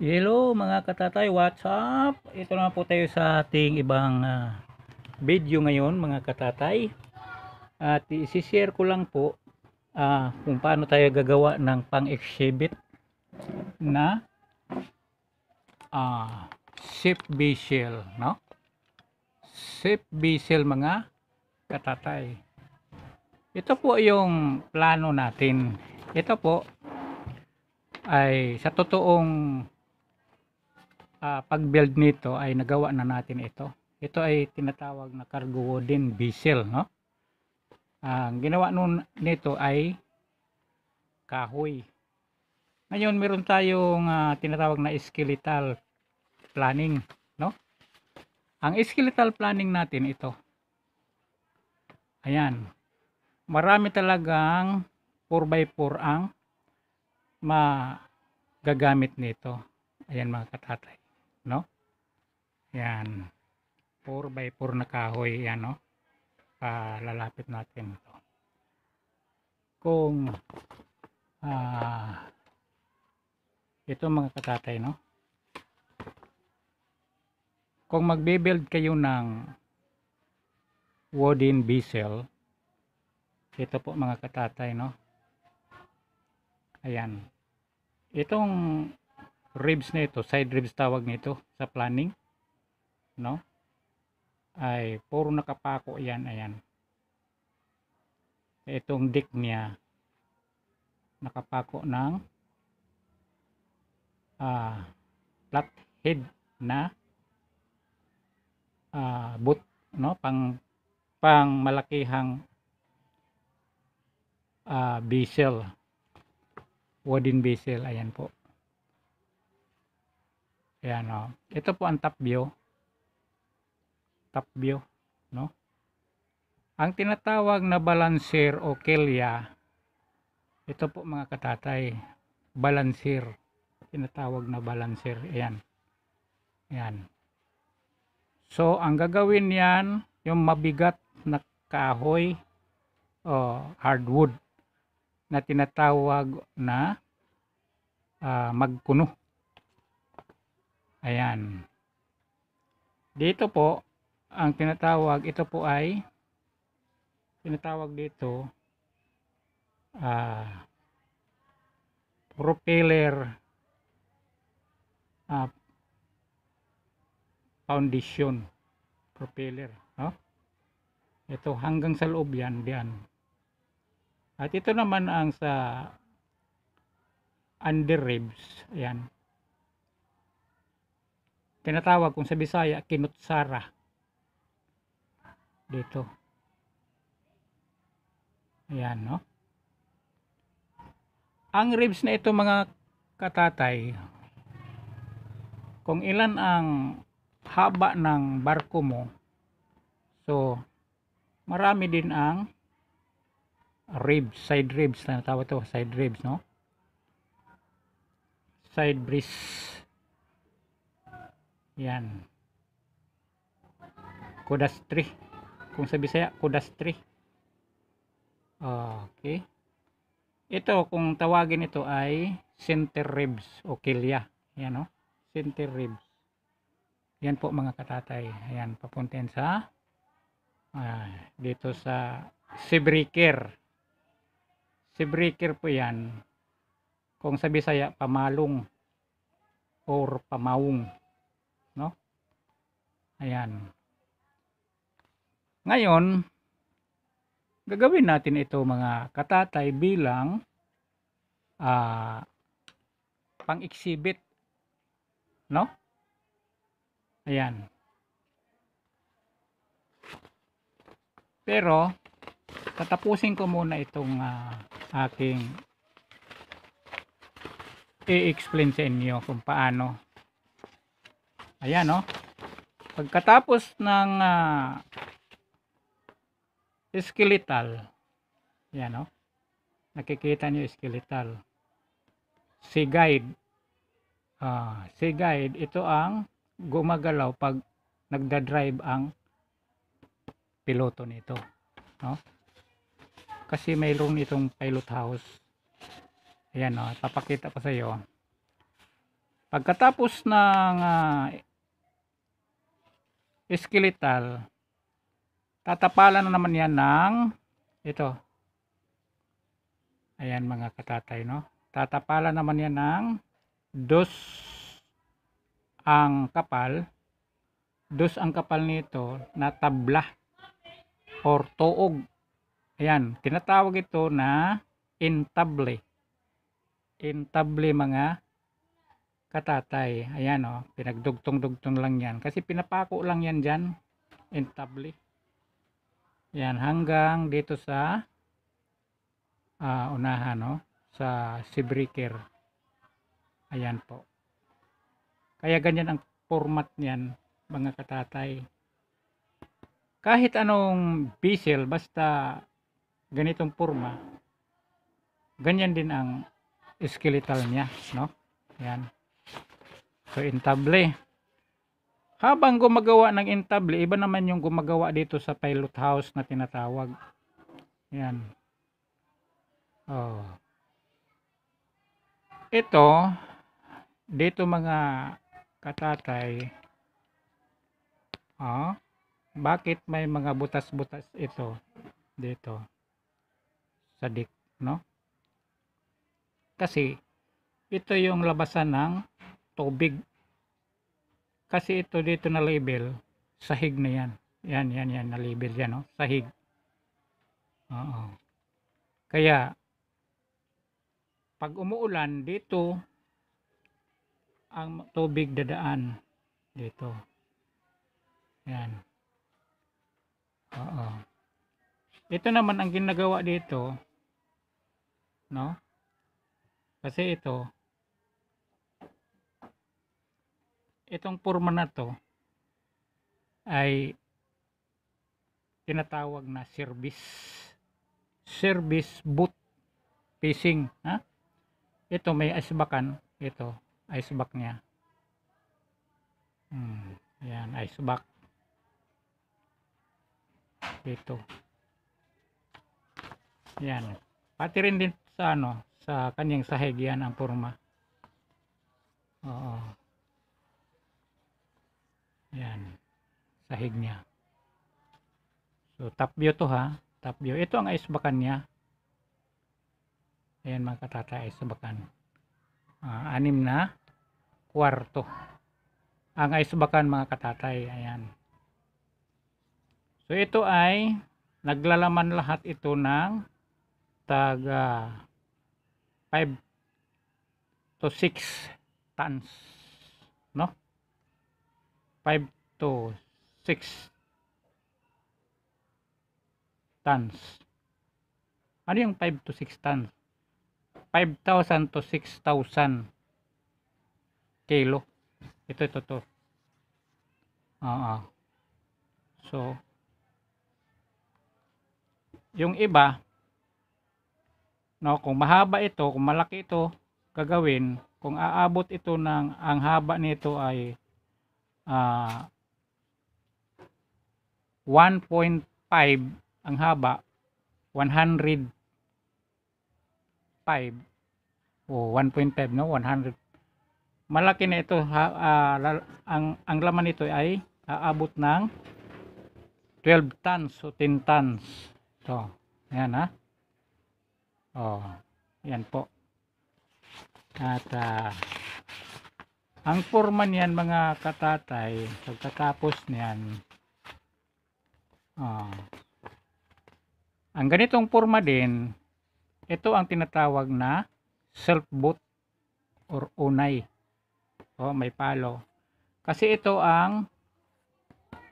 Hello mga katatay, what's up? Ito na po tayo sa ating ibang ah, video ngayon mga katatay. At isi-share ko lang po ah, kung paano tayo gagawa ng pang-exhibit na ah, ship bezel, no? Ship bezel mga katatay. Ito po yung plano natin. Ito po ay sa totoong ah, pag-build nito ay nagawa na natin ito. Ito ay tinatawag na cargo wooden bezel, no? Ang ginawa nun nito ay kahoy. Ngayon meron tayong ah, tinatawag na skeletal planning, no? Ang skeletal planning natin ito. Ayan. Marami talagang 4x4 ang magagamit nito. Ayan mga katatay, no? Yan. 4x4 na kahoy, yan, no? Palalapit natin ito. Kung ah ito mga katatay, no? Kung magbe-build kayo ng wooden bezel, ito po mga katatay, no? Ayan. Itong ribs na ito, side ribs tawag nito sa planning, no? Ay puro nakapako 'yan, ayan. Itong deck niya nakapako ng ah flat head na ah boot, no? Pang pang malakihang ah bezel wooden bezel ayan po ayan o ito po ang top view. Top view no? Ang tinatawag na balancer o kelya ito po mga katatay balancer tinatawag na balancer ayan. Ayan. So ang gagawin yan yung mabigat na kahoy o hardwood na tinatawag na ah, magkuno. Ayan. Dito po, ang tinatawag, ito po ay tinatawag dito ah, propeller ah, foundation propeller no? ito hanggang sa loob yan diyan at ito naman ang sa under ribs. Ayan. Tinatawag kung sa Bisaya, kinutsara. Dito. Ayan, no? Ang ribs na ito mga katatay, kung ilan ang haba ng barko mo, so, marami din ang ribs, side ribs na to, side ribs, no? Side breeze. Yan. Kudastri. Kung sa Bisaya, kudastri. Okay. Ito, kung tawagin ito ay center ribs o kilya. Yan, no? Center ribs. Yan po mga katatay. Ayan, papuntin sa ah, dito sa Sibriker. Si breaker po yan. Kung sa Bisaya, pamalong or pamawong. Ayan. Ngayon, gagawin natin ito mga katatay bilang ah pang-exhibit. No? Ayan. Pero, tatapusin ko muna itong ah, aking i-explain sa inyo kung paano ayan no pagkatapos ng uh, skeletal ayan no nakikita nyo skeletal. Si guide uh, si guide ito ang gumagalaw pag nagda-drive ang piloto nito no? Kasi mayroon itong pilot house. Ayan o, papakita ko sa iyo. Pagkatapos ng ah, skeletal, tatapalan na naman yan ng ito. Ayan mga katatay, no? Tatapalan naman yan ng dos ang kapal. Dos ang kapal nito na tabla or tuog. Ayan, tinatawag ito na intable. Intable mga katatay. Ayan o, pinagdugtong-dugtong lang yan. Kasi pinapako lang yan dyan. Intable. Yan, hanggang dito sa ah, unahan, no? Sa sibreaker. Ayan po. Kaya ganyan ang format niyan, mga katatay. Kahit anong bezel, basta ganitong forma, ganyan din ang skeletal niya, no? Yan. So, intable. Habang gumagawa ng intable, iba naman yung gumagawa dito sa pilot house na tinatawag. Yan. Oh. Ito, dito mga katatay, oh, bakit may mga butas-butas ito dito sa dik, no? Kasi, ito yung labasan ng tubig. Kasi ito dito na label, sahig na yan. Yan, yan, yan, na label yan, no? Sahig. Oo. Kaya, pag umuulan, dito, ang tubig dadaan. Dito. Yan. Oo. Ito naman ang ginagawa dito, no? Kasi ito, itong forma na to ay tinatawag na service. Service boot fishing ha? Ito may icebakan ito iceback niya. Hmm, yan iceback dito yan pati rin din sa ano sa kanyang sahig yan ang forma oo yan sahig niya. So top view to ha? Top view ito ang icebakan niya. Ayan mga katata icebakan Ah, anim na kwarto. Ang icebakan mga katatay ayan. So ito ay naglalaman lahat ito ng taga 5 to 6 tons no? 5 to 6 tons. Ano yung 5 to 6 tons? 5,000 to 6,000 kilo. Ito ito to oo. So yung iba no kung mahaba ito kung malaki ito gagawin kung aabot ito ng ang haba nito ay ah 1.5 ang haba 105 o 1.5 no? 100 malaki na ito ha, lal- ang ang laman nito ay aabot ng 12 tons o 10 tons. So yan ha? Oh yan po. At ah, ang forma niyan mga katatay pagkatapos niyan ah, ang ganitong forma din ito ang tinatawag na self boot or unay. O may palo. Kasi ito ang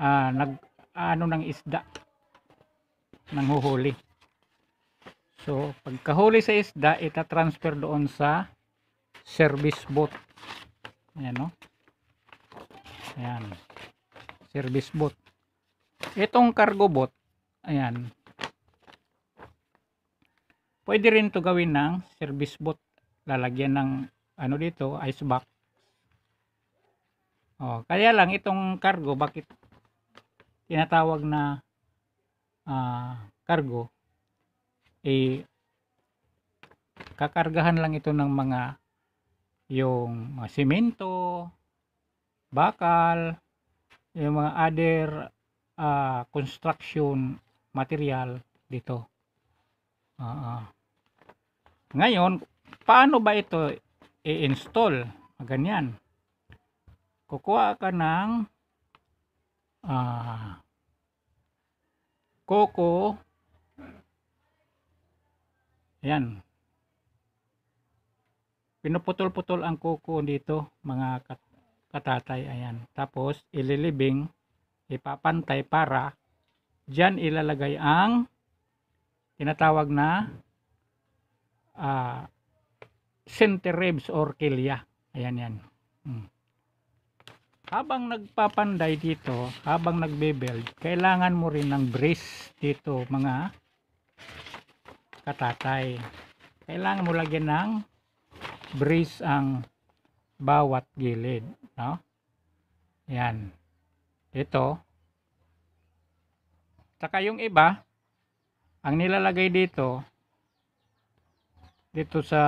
ah, nag ano ng isda nang huhuli so pagkahuli sa isda ita-transfer doon sa service boat ayan no? Ayan. Service boat itong cargo boat ayan. Pwede rin to gawin ng service boat lalagyan ng ano dito ice box. Oh, kaya lang itong cargo bakit tinatawag na ah, cargo eh kakargahan lang ito ng mga yung mga simento, bakal, yung mga other ah, construction material dito. Oo. Ngayon, paano ba ito i-install? Ganyan. Kukuha ka ng ah Coco. Ayan. Pinuputol-putol ang kuko dito, mga kat- katatay. Ayan. Tapos, ililibing, ipapantay para dyan ilalagay ang tinatawag na ah center ribs or kilya. Ayan yan. Hmm. Habang nagpapanday dito, habang nagbe-build, kailangan mo rin ng brace dito mga katatay. Kailangan mo lagyan ng brace ang bawat gilid. No? Yan. Ito. Saka yung iba, ang nilalagay dito, dito sa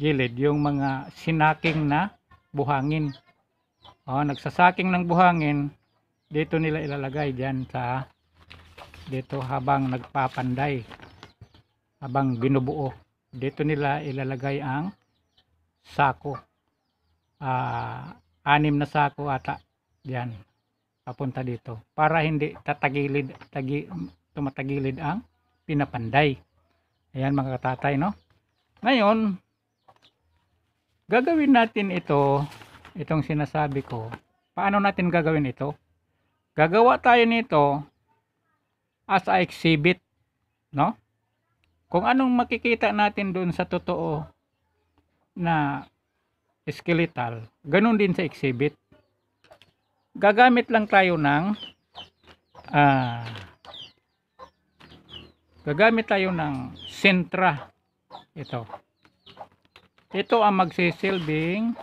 gilid, yung mga sinaking na buhangin. Oh, nagsasaking ng buhangin, dito nila ilalagay diyan sa dito habang nagpapanday. Habang binubuo, dito nila ilalagay ang sako. Ah, anim na sako ata diyan papunta dito para hindi tatagilid tagi, tumatagilid ang pinapanday. Ayan mga katatay no. Ngayon, gagawin natin ito itong sinasabi ko, paano natin gagawin ito? Gagawa tayo nito as a exhibit, no? Kung anong makikita natin doon sa totoo na skeletal, ganun din sa exhibit. Gagamit lang tayo ng ah gagamit tayo ng sentra ito. Ito ang magsisilbing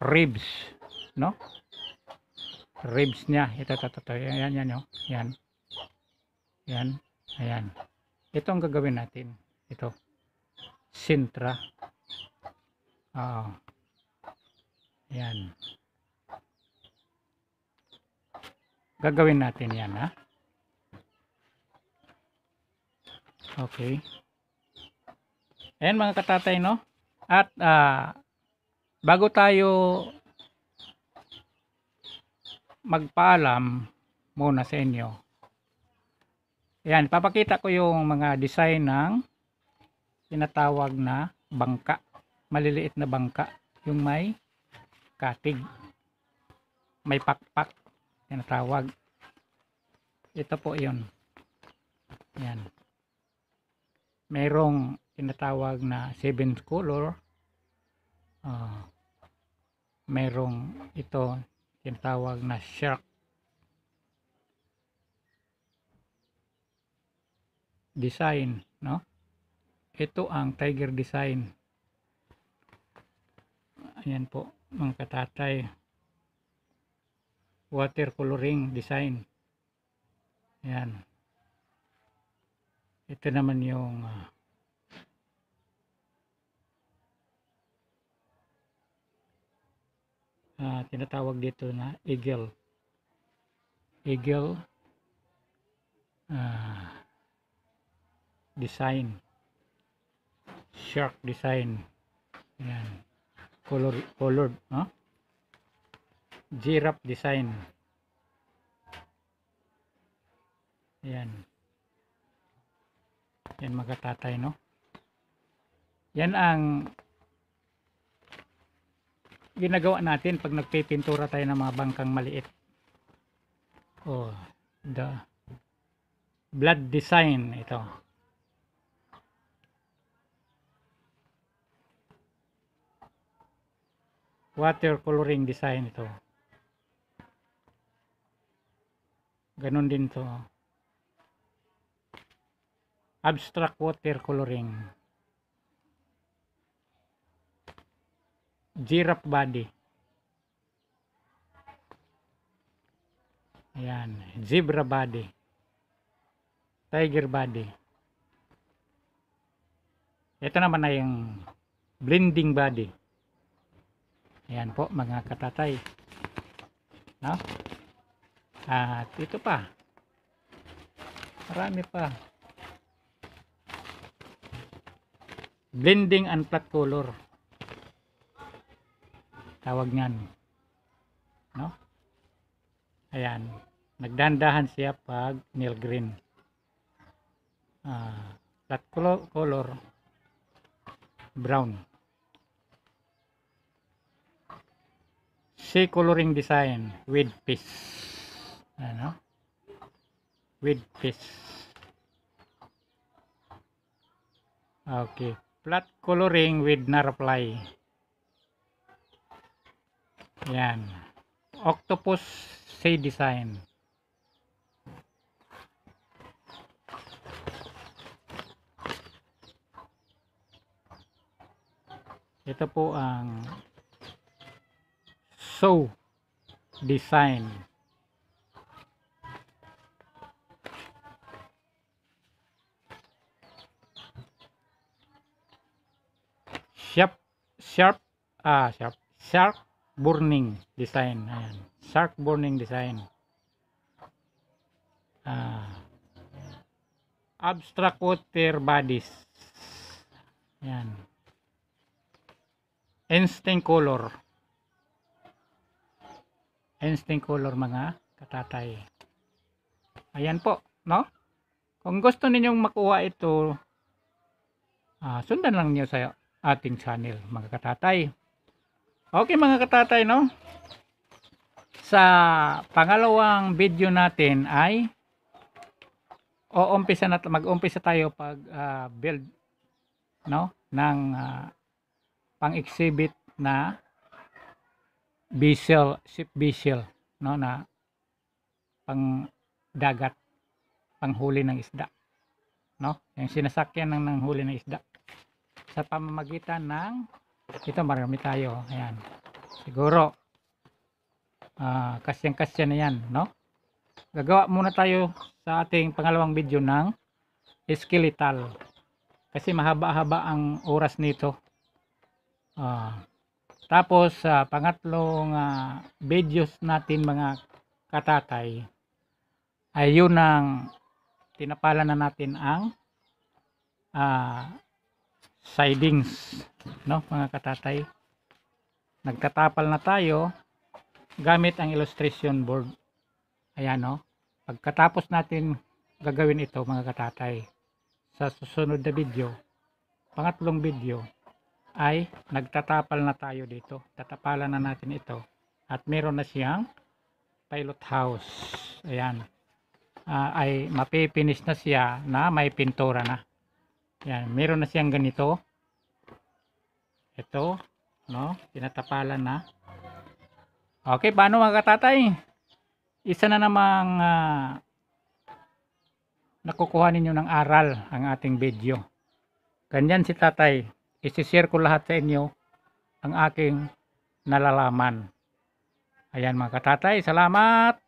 ribs, no? Ribs niya. Ito, ito, ito. Yan, yan, yan. Yan. Yan. Ayan. Ito ang gagawin natin. Ito. Sintra. Oo. Yan. Gagawin natin yan, ha? Okay. Ayan mga katatay, no? At, ah, bago tayo magpaalam muna sa inyo. Ayan, papakita ko yung mga design ng tinatawag na bangka. Maliliit na bangka. Yung may katig. May pakpak. Tinatawag. Ito po yun. Ayan. Merong tinatawag na seventh color Ah, merong ito tinatawag na shark design no ito ang tiger design ayan po mga katatay watercoloring design. Ayan. Ito naman yung ah, ah, tinatawag dito na eagle. Eagle ah, design. Shark design. Yan color colored no giraffe design yan yan mga no yan ang ginagawa natin pag nagpipintura tayo ng mga bangkang maliit. Oh, the blood design ito. Water coloring design ito. Ganon din to. Abstract water coloring. giraffe body. Ayan, zebra body. Tiger body. Ito naman na yung blending body. Ayan po mga katatay. No? At ito pa. Marami pa. Blending and flat color. Tawag niyan. No? Ayan. Nagdandahan siya pag nail green. Ah, flat color, brown. Sea coloring design with piece. Ano? With piece. Okay. Flat coloring with narfly. Yan. Octopus sea design. Ito po ang sew design. Sharp sharp ah sharp sharp burning design. Ayan. Sharp burning design. Ah abstract water bodies. Ayan. Instinct color. Instinct color mga katatay. Ayan po, no? Kung gusto ninyong makuha ito, ah, sundan lang niyo sa ating channel, mga katatay. Okay mga katatay, no? Sa pangalawang video natin ay uumpisa na mag-umpisa tayo pag ah, build no ng ah, pang-exhibit na bisel, ship bisel, no, na pang dagat, panghuli ng isda, no, yung sinasakyan ng nanghuli ng isda sa pamamagitan ng ito marami tayo, ayan, siguro ah kasyang-kasya na yan, no, gagawa muna tayo sa ating pangalawang video ng skeletal. Kasi mahaba-haba ang oras nito. Ah, tapos sa pangatlong ah, videos natin mga katatay ay yun ang tinapalan na natin ang ah, sidings no mga katatay nagtatapal na tayo gamit ang illustration board ayan no pagkatapos natin gagawin ito mga katatay sa susunod na video pangatlong video ay nagtatapal na tayo dito. Tatapalan na natin ito. At meron na siyang pilot house. Ayan. Ah, ay mapipinis na siya na may pintura na. Ayan. Meron na siyang ganito. Ito. No? Tinatapalan na. Okay. Paano mga katatay? Isa na namang ah, nakukuha ninyo ng aral ang ating video. Ganyan si tatay isi-share ko lahat sa inyo ang aking nalalaman. Ayan mga katatay, salamat!